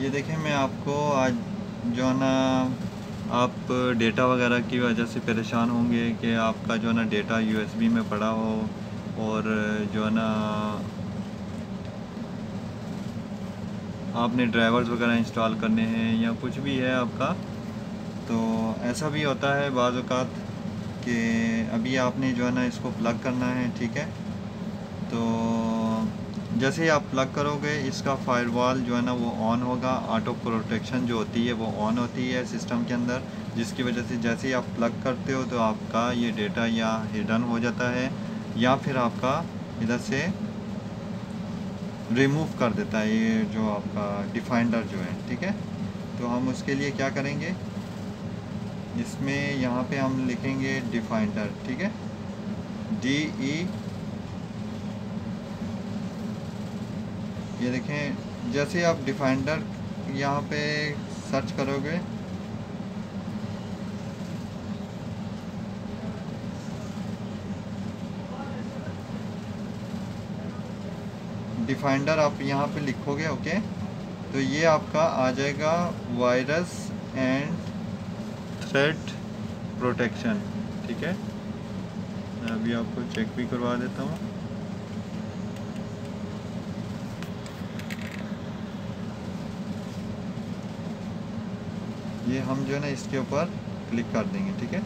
ये देखें मैं आपको आज जो है ना, आप डेटा वगैरह की वजह से परेशान होंगे कि आपका जो है ना डेटा यूएसबी में पड़ा हो और जो है ना, आपने ड्राइवर्स वगैरह इंस्टॉल करने हैं या कुछ भी है आपका तो ऐसा भी होता है बाज़ कि अभी आपने जो है ना, इसको प्लग करना है, ठीक है? तो जैसे ही आप प्लग करोगे, इसका फायरवॉल जो है ना वो ऑन होगा। ऑटो प्रोटेक्शन जो होती है वो ऑन होती है सिस्टम के अंदर, जिसकी वजह से जैसे ही आप प्लग करते हो तो आपका ये डेटा या हिडन हो जाता है या फिर आपका इधर से रिमूव कर देता है ये जो आपका डिफाइंडर जो है, ठीक है? तो हम उसके लिए क्या करेंगे? इसमें यहाँ पे हम लिखेंगे डिफाइंडर ठीक है? डी ई ये देखें, जैसे आप डिफाइंडर यहाँ पे सर्च करोगे डिफाइंडर आप यहाँ पे लिखोगे ओके तो ये आपका आ जाएगा वायरस एंड थ्रेड प्रोटेक्शन ठीक है? मैं अभी आपको चेक भी करवा देता हूँ। ये हम जो है ना इसके ऊपर क्लिक कर देंगे, ठीक है?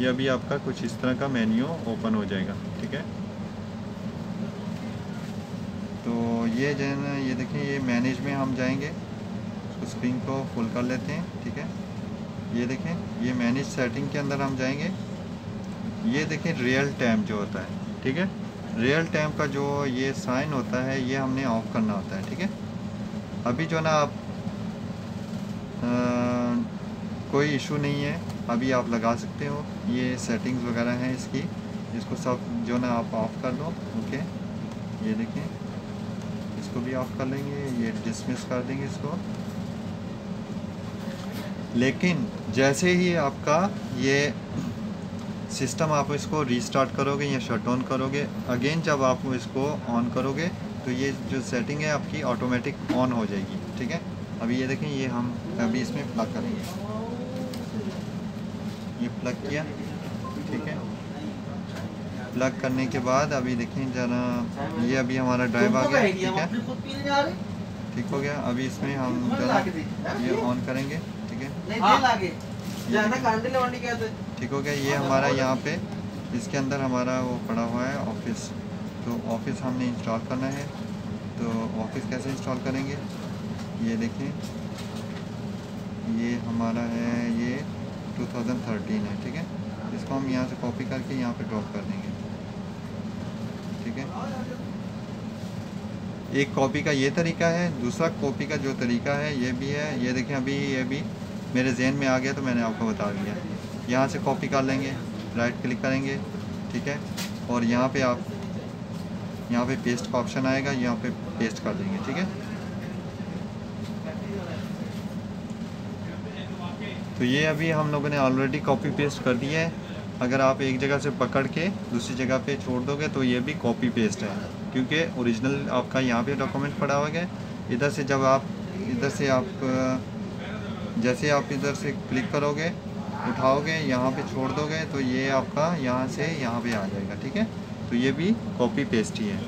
ये अभी आपका कुछ इस तरह का मेन्यू ओपन हो जाएगा, ठीक है? तो ये जो है ना, ये देखिए, ये मैनेज में हम जाएँगे, उसको स्क्रीन को फुल कर लेते हैं, ठीक है? ये देखें, ये मैनेज सेटिंग के अंदर हम जाएँगे। ये देखें रियल टाइम जो होता है, ठीक है? रियल टाइम का जो ये साइन होता है, ये हमने ऑफ़ करना होता है, ठीक है? अभी जो ना आप कोई इशू नहीं है। अभी आप लगा सकते हो। ये सेटिंग्स वगैरह हैं इसकी। इसको सब जो ना आप ऑफ़ कर दो ओके ये देखें। इसको भी ऑफ़ कर लेंगे। ये डिसमिस कर देंगे इसको। लेकिन जैसे ही आपका ये सिस्टम आप इसको रीस्टार्ट करोगे या शट ऑन करोगे अगेन जब आप इसको ऑन करोगे तो ये जो सेटिंग है आपकी ऑटोमेटिक ऑन हो जाएगी, ठीक है? अभी ये देखें ये हम अभी इसमें प्लग करेंगे। ये प्लग किया ठीक है। प्लग करने के बाद अभी देखें ज़रा ये अभी हमारा ड्राइव आ गया ठीक है। ठीक हो गया अभी इसमें हम जरा ये ऑन करेंगे ठीक है। ठीक हो गया ये हमारा यहाँ पे इसके अंदर हमारा वो पड़ा हुआ है ऑफ़िस तो ऑफ़िस हमने इंस्टॉल करना है। तो ऑफ़िस कैसे इंस्टॉल करेंगे? ये देखें। ये हमारा है, ये 2013 है, ठीक है? इसको हम यहाँ से कॉपी करके यहाँ पे ड्रॉप कर देंगे। ठीक है? एक कॉपी का ये तरीका है, दूसरा कॉपी का जो तरीका है, ये भी है। ये देखें अभी, ये भी मेरे जहन में आ गया तो मैंने आपको बता दिया। यहाँ से कॉपी कर लेंगे राइट क्लिक करेंगे, ठीक है? और यहाँ पे आप, यहाँ पे पेस्ट का ऑप्शन आएगा, यहाँ पे पेस्ट कर देंगे, ठीक है? तो ये अभी हम लोगों ने ऑलरेडी कॉपी पेस्ट कर दिया है। अगर आप एक जगह से पकड़ के दूसरी जगह पे छोड़ दोगे तो ये भी कॉपी पेस्ट है। क्योंकि ओरिजिनल आपका यहाँ पे डॉक्यूमेंट पड़ा हुआ है। इधर से जब आप, इधर से आप, जैसे आप इधर से क्लिक करोगे, उठाओगे, यहाँ पे छोड़ दोगे तो ये आपका यहाँ से यहाँ पे आ जाएगा, ठीक है? तो ये भी कॉपी पेस्ट ही है।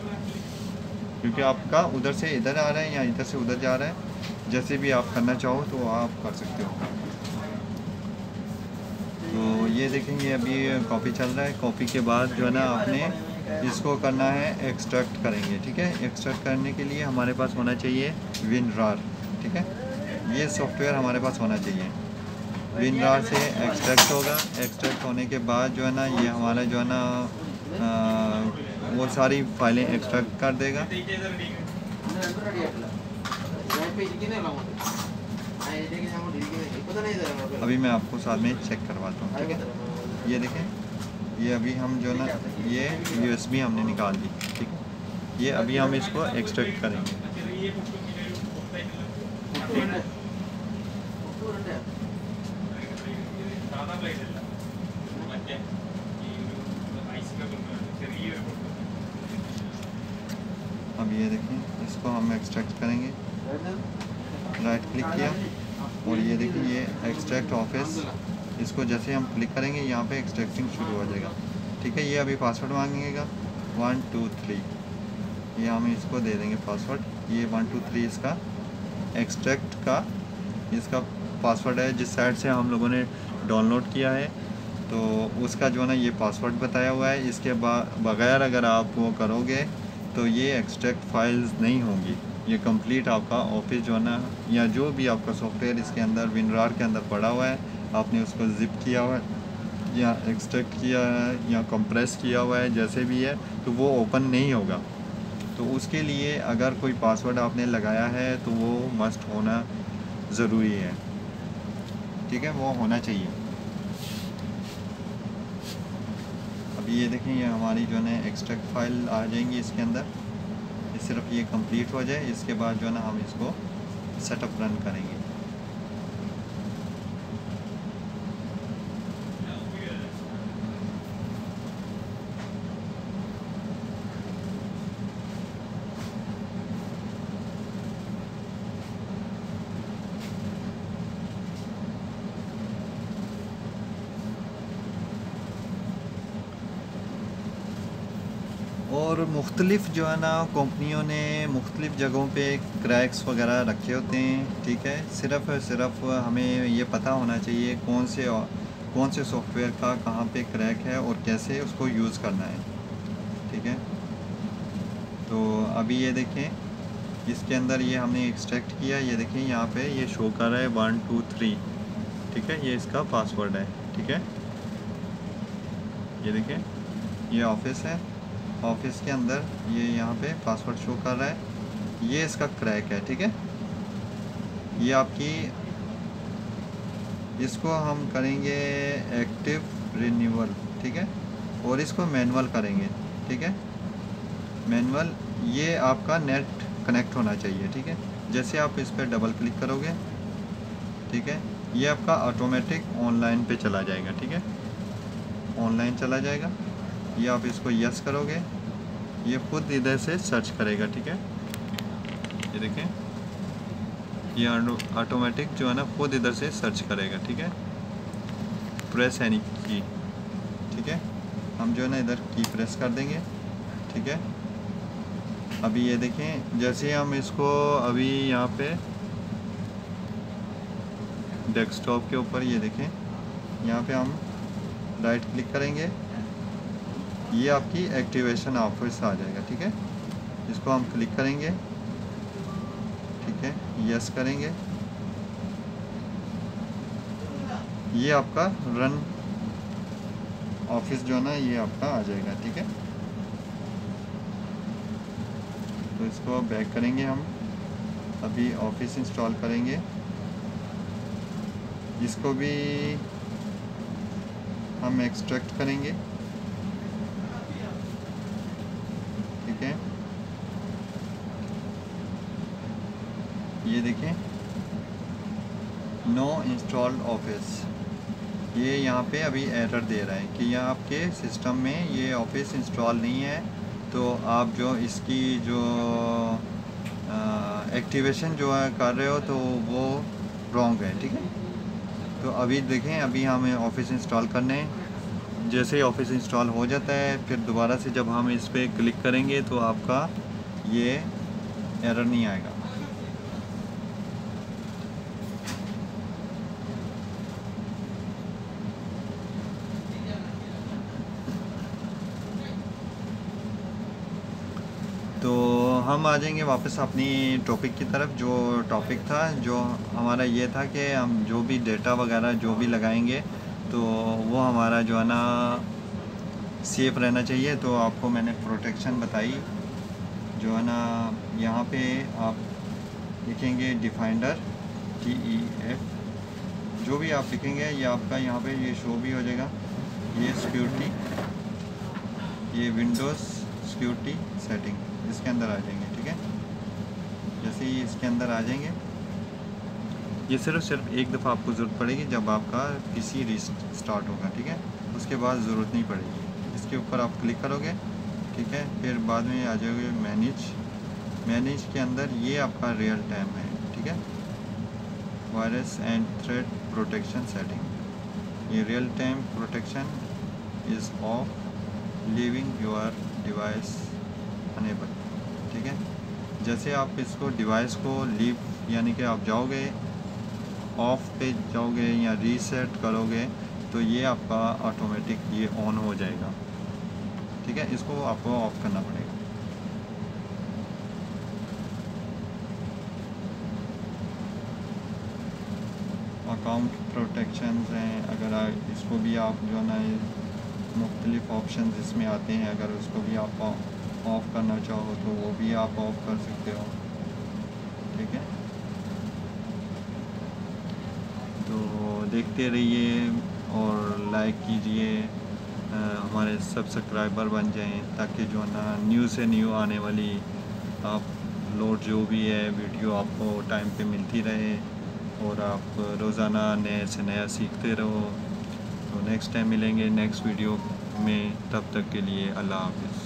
क्योंकि आपका उधर से इधर आ रहा है या इधर से उधर जा रहा है। जैसे भी आप करना चाहो तो आप कर सकते हो। तो ये देखेंगे अभी कॉपी चल रहा है। कॉपी के बाद जो है ना आपने इसको करना है एक्सट्रैक्ट करेंगे, ठीक है? एक्सट्रैक्ट करने के लिए हमारे पास होना चाहिए विनरार ठीक है? ये सॉफ्टवेयर हमारे पास होना चाहिए। विनरार से एक्सट्रैक्ट होगा। एक्सट्रैक्ट होने के बाद जो है ना ये हमारा जो है ना वो सारी फाइलें एक्सट्रैक्ट कर देगा। अभी मैं आपको साथ में चेक करवाता हूँ ठीक है? ये देखें ये अभी हम जो ना ये यूएसबी हमने निकाल दी ठीक ये अभी हम इसको एक्सट्रैक्ट करेंगे। अब ये देखें इसको हम एक्सट्रैक्ट करेंगे। राइट क्लिक किया। और ये देखिए, ये एक्सट्रैक्ट ऑफ़िस इसको जैसे हम क्लिक करेंगे, यहाँ पे एक्सट्रैक्टिंग शुरू हो जाएगा। ठीक है, ये अभी पासवर्ड मांगेगा। वन टू थ्री ये हम इसको दे देंगे पासवर्ड ये वन टू थ्री इसका एक्सट्रैक्ट का, इसका पासवर्ड है, जिस साइड से हम लोगों ने डाउनलोड किया है। तो उसका जो ना, ये पासवर्ड बताया हुआ है। इसके बगैर अगर आप वो करोगे तो ये एक्सट्रैक्ट फाइल्स नहीं होंगी। ये कंप्लीट आपका ऑफ़िस जो है ना, या जो भी आपका सॉफ्टवेयर इसके अंदर विनरार के अंदर पड़ा हुआ है, आपने उसको ज़िप किया हुआ है, या एक्सट्रैक्ट किया है, या कंप्रेस किया हुआ है, जैसे भी है तो वो ओपन नहीं होगा। तो उसके लिए अगर कोई पासवर्ड आपने लगाया है तो वो मस्ट होना ज़रूरी है। ठीक है? वो होना चाहिए। अभी ये देखें, ये हमारी जो है एक्सट्रैक्ट फ़ाइल आ जाएँगी इसके अंदर। सिर्फ़ ये कंप्लीट हो जाए, इसके बाद जो है ना हम इसको सेटअप रन करेंगे। और मुख्तलिफ़ जो है ना, कंपनियों ने मुख्तलिफ़ जगहों पे क्रैक्स वगैरह रखे होते हैं, ठीक है? सिर्फ़ सिर्फ़ हमें ये पता होना चाहिए कौन से कौन से सॉफ्टवेयर का कहाँ पे क्रैक है और कैसे उसको यूज़ करना है, ठीक है? तो अभी ये देखें, इसके अंदर ये हमने एक्सट्रैक्ट किया, ये देखें यहाँ पे ये शो कर रहा है वन टू थ्री ठीक है? ये इसका पासवर्ड है, ठीक है? ये देखें, ये ऑफ़िस है। ऑफ़िस के अंदर ये यहाँ पे पासवर्ड शो कर रहा है। ये इसका क्रैक है, ठीक है? ये आपकी, इसको हम करेंगे एक्टिव रिन्यूअल ठीक है? और इसको मैनुअल करेंगे, ठीक है? मैनुअल ये आपका नेट कनेक्ट होना चाहिए, ठीक है? जैसे आप इस पर डबल क्लिक करोगे, ठीक है? ये आपका ऑटोमेटिक ऑनलाइन पे चला जाएगा, ठीक है? ऑनलाइन चला जाएगा। ये आप इसको यस करोगे। ये खुद इधर से सर्च करेगा, ठीक है? ये देखें। ये ऑटोमेटिक जो है ना, खुद इधर से सर्च करेगा, ठीक है? प्रेस एनी की ठीक है? हम जो है ना इधर की प्रेस कर देंगे, ठीक है? अभी ये देखें, जैसे हम इसको अभी यहाँ पे डेस्कटॉप के ऊपर ये देखें, यहाँ पे हम राइट क्लिक करेंगे। ये आपकी एक्टिवेशन ऑफ़िस आ जाएगा, ठीक है? इसको हम क्लिक करेंगे, ठीक है? यस करेंगे। ये आपका रन ऑफ़िस जो है ना, ये आपका आ जाएगा, ठीक है? तो इसको बैक करेंगे हम। अभी ऑफ़िस इंस्टॉल करेंगे। इसको भी हम एक्सट्रैक्ट करेंगे। ये देखें नो इंस्टॉल्ड ऑफ़िस ये यहाँ पे अभी एरर दे रहा है कि यह आपके सिस्टम में ये ऑफ़िस इंस्टॉल नहीं है तो आप जो इसकी जो एक्टिवेशन जो है कर रहे हो तो वो रॉन्ग है, ठीक है? तो अभी देखें, अभी हमें ऑफ़िस इंस्टॉल करने जैसे ही ऑफ़िस इंस्टॉल हो जाता है, फिर दोबारा से जब हम इस पर क्लिक करेंगे तो आपका ये एरर नहीं आएगा तो हम आ जाएँगे वापस अपनी टॉपिक की तरफ़, जो टॉपिक था, जो हमारा ये था कि हम जो भी डेटा वगैरह जो भी लगाएँगे तो वो हमारा जो है ना सेफ़ रहना चाहिए। तो आपको मैंने प्रोटेक्शन बताई। जो है ना, यहाँ पे आप लिखेंगे डिफाइंडर टी ई एफ़ जो भी आप लिखेंगे, ये आपका यहाँ पे ये शो भी हो जाएगा। ये सिक्योरिटी ये विंडोज़ सिक्योरिटी सेटिंग इसके अंदर आ जाएँगे, ठीक है? जैसे ही इसके अंदर आ जाएँगे, ये सिर्फ़ सिर्फ़ एक दफ़ा आपको ज़रूरत पड़ेगी जब आपका पीसी स्टार्ट होगा, ठीक है? उसके बाद ज़रूरत नहीं पड़ेगी। इसके ऊपर आप क्लिक करोगे, ठीक है? फिर बाद में आ जाओगे मैनेज मैनेज के अंदर ये आपका रियल टाइम है, ठीक है? Virus and threat protection setting ये real time protection is off leaving your device enable ठीक है? जैसे आप इसको डिवाइस को लीव यानी कि आप जाओगे ऑफ़ पे जाओगे या रीसेट करोगे तो ये आपका ऑटोमेटिक ये ऑन हो जाएगा। ठीक है? इसको आपको ऑफ़ करना पड़ेगा। अकाउंट प्रोटेक्शन हैं। अगर आ, इसको भी आप जो है ना मुख्तलिफ़ ऑप्शन इसमें आते हैं अगर उसको भी आप ऑफ़ करना चाहो तो वो भी आप ऑफ़ कर सकते हो। ठीक है? तो देखते रहिए और लाइक कीजिए हमारे सब्सक्राइबर बन जाएँ ताकि जो है ना न्यू से न्यू आने वाली आप लोड जो भी है वीडियो आपको टाइम पे मिलती रहे और आप रोज़ाना नए से नया सीखते रहो। तो नेक्स्ट टाइम मिलेंगे नेक्स्ट वीडियो में, तब तक के लिए अल्लाह हाफिज़।